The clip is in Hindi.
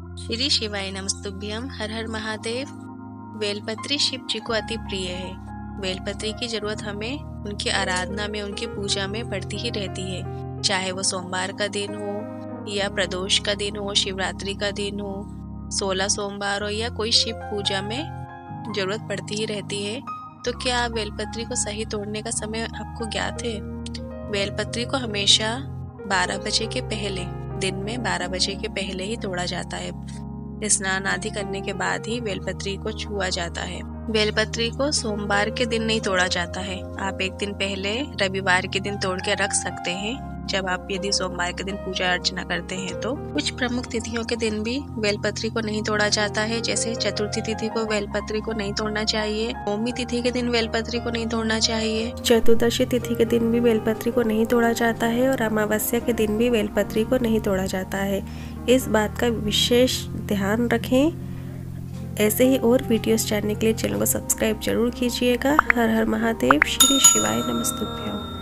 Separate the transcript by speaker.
Speaker 1: श्री शिवाय नमस्तुभ्यम हर हर महादेव। बेलपत्री शिव जी को अति प्रिय है। बेलपत्री की ज़रूरत हमें, उनकी आराधना में, उनकी पूजा में पड़ती ही रहती है। चाहे वो सोमवार का दिन हो, या प्रदोष का दिन हो, शिवरात्रि का दिन हो, सोलह सोमवार हो, या कोई शिव पूजा में ज़रूरत पड़ती ही रहती है तो क्या आप बेलपत्री को सही तोड़ने का समय आपको ज्ञात है? बेलपत्री को हमेशा 12 बजे के पहले दिन में 12 बजे के पहले ही तोड़ा जाता है। स्नान आदि करने के बाद ही बेलपत्री को छुआ जाता है। बेलपत्री को सोमवार के दिन नहीं तोड़ा जाता है। आप एक दिन पहले रविवार के दिन तोड़ के रख सकते हैं। जब आप यदि सोमवार के दिन पूजा अर्चना करते हैं तो कुछ प्रमुख तिथियों के दिन भी बेलपत्री को नहीं तोड़ा जाता है। जैसे चतुर्थी तिथि को बेलपत्री को नहीं तोड़ना चाहिए, नौमी तिथि के दिन बेलपत्री को नहीं तोड़ना चाहिए। चतुर्दशी तिथि के दिन भी बेलपत्री को नहीं तोड़ा जाता है और अमावस्या के दिन भी बेलपत्री को नहीं तोड़ा जाता है। इस बात का विशेष ध्यान रखें। ऐसे ही और वीडियोस जानने के लिए चैनल को सब्सक्राइब ज़रूर कीजिएगा। हर हर महादेव, श्री शिवाय नमस्तुभ्यम।